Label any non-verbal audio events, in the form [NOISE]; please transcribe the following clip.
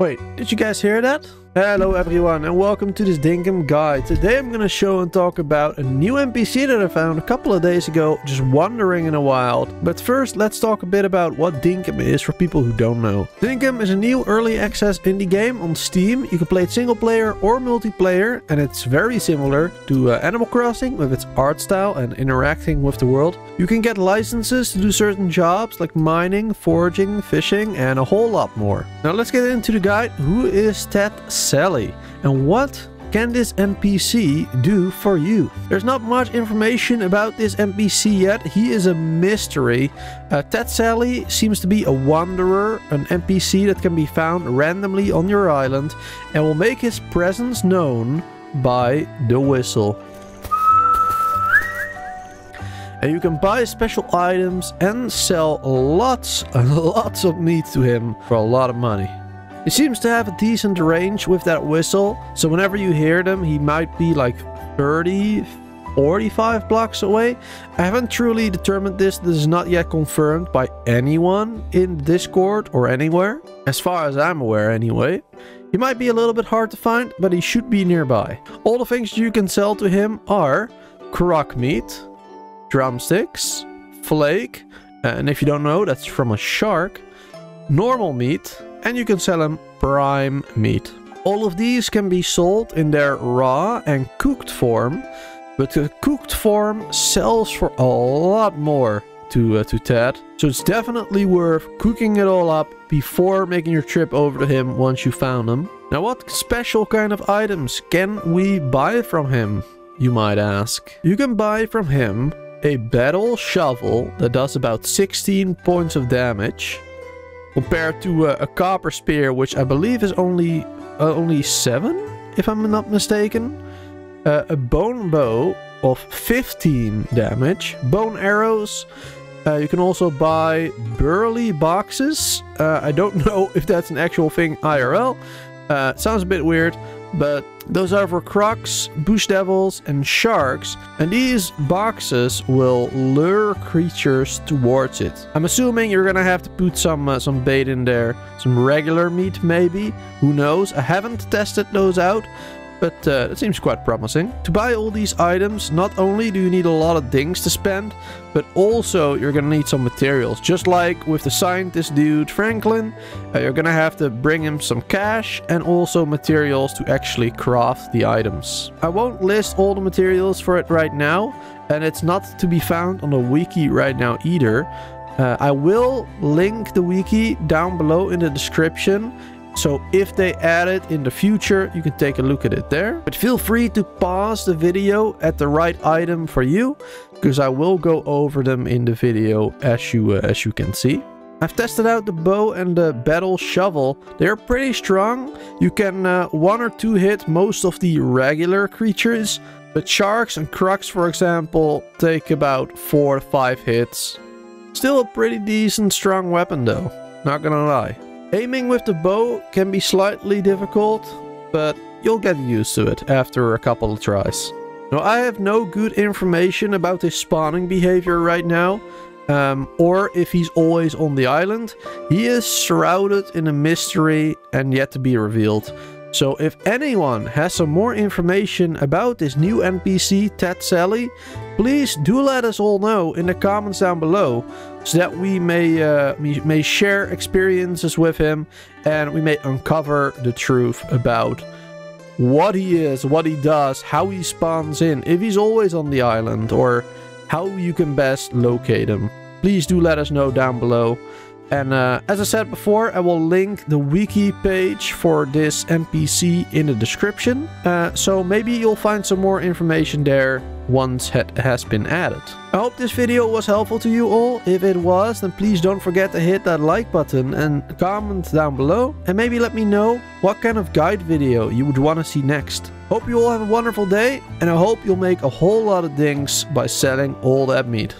Wait, did you guys hear that? Hello everyone and welcome to this Dinkum guide. Today I'm gonna show and talk about a new NPC that I found a couple of days ago just wandering in the wild. But first let's talk a bit about what Dinkum is for people who don't know. Dinkum is a new early access indie game on Steam. You can play it single player or multiplayer and it's very similar to uh, Animal Crossing with its art style and interacting with the world. You can get licenses to do certain jobs like mining, foraging, fishing and a whole lot more. Now let's get into the guide. Who is Ted Selly and what can this NPC do for you? There's not much information about this NPC yet. He is a mystery. Uh, Ted Selly seems to be a wanderer, an NPC that can be found randomly on your island and will make his presence known by the whistle. And you can buy special items and sell lots and [LAUGHS] lots of meat to him for a lot of money. He seems to have a decent range with that whistle, so whenever you hear them, he might be like 30, 45 blocks away. I haven't truly determined this, this is not yet confirmed by anyone in Discord or anywhere, as far as I'm aware anyway. He might be a little bit hard to find, but he should be nearby. All the things you can sell to him are croc meat, drumsticks, flake, and if you don't know, that's from a shark, normal meat, and you can sell them prime meat. All of these can be sold in their raw and cooked form, but the cooked form sells for a lot more to, uh, to Ted. So it's definitely worth cooking it all up before making your trip over to him once you found them. Now what special kind of items can we buy from him, you might ask? You can buy from him a battle shovel that does about 16 points of damage compared to a, copper spear, which I believe is only uh, only seven, if I'm not mistaken. Uh, a bone bow of 15 damage, bone arrows. Uh, you can also buy burley boxes. Uh, I don't [LAUGHS] know if that's an actual thing IRL. Uh, sounds a bit weird, but those are for crocs, bush devils, and sharks, and these boxes will lure creatures towards it. I'm assuming you're gonna have to put some uh, some bait in there, some regular meat maybe, who knows? I haven't tested those out, but uh, it seems quite promising. To buy all these items, not only do you need a lot of dinks to spend, but also you're gonna need some materials. Just like with the scientist dude Franklin, uh, you're gonna have to bring him some cash and also materials to actually craft the items. I won't list all the materials for it right now, and it's not to be found on the wiki right now either. Uh, I will link the wiki down below in the description so if they add it in the future, you can take a look at it there. But feel free to pause the video at the right item for you, because I will go over them in the video as you, uh, as you can see. I've tested out the bow and the battle shovel. They're pretty strong. You can uh, one or two hit most of the regular creatures. But sharks and crocs, for example, take about four to five hits. Still a pretty decent strong weapon though, not gonna lie. Aiming with the bow can be slightly difficult, but you'll get used to it after a couple of tries. Now I have no good information about his spawning behavior right now, um, or if he's always on the island. He is shrouded in a mystery and yet to be revealed. So if anyone has some more information about this new NPC, Ted Selly, please do let us all know in the comments down below so that we may, uh, we may share experiences with him and we may uncover the truth about what he is, what he does, how he spawns in, if he's always on the island or how you can best locate him. Please do let us know down below. And uh, as I said before, I will link the wiki page for this NPC in the description. Uh, so maybe you'll find some more information there once it has been added. I hope this video was helpful to you all. If it was, then please don't forget to hit that like button and comment down below. And maybe let me know what kind of guide video you would want to see next. Hope you all have a wonderful day and I hope you'll make a whole lot of dinks by selling all that meat.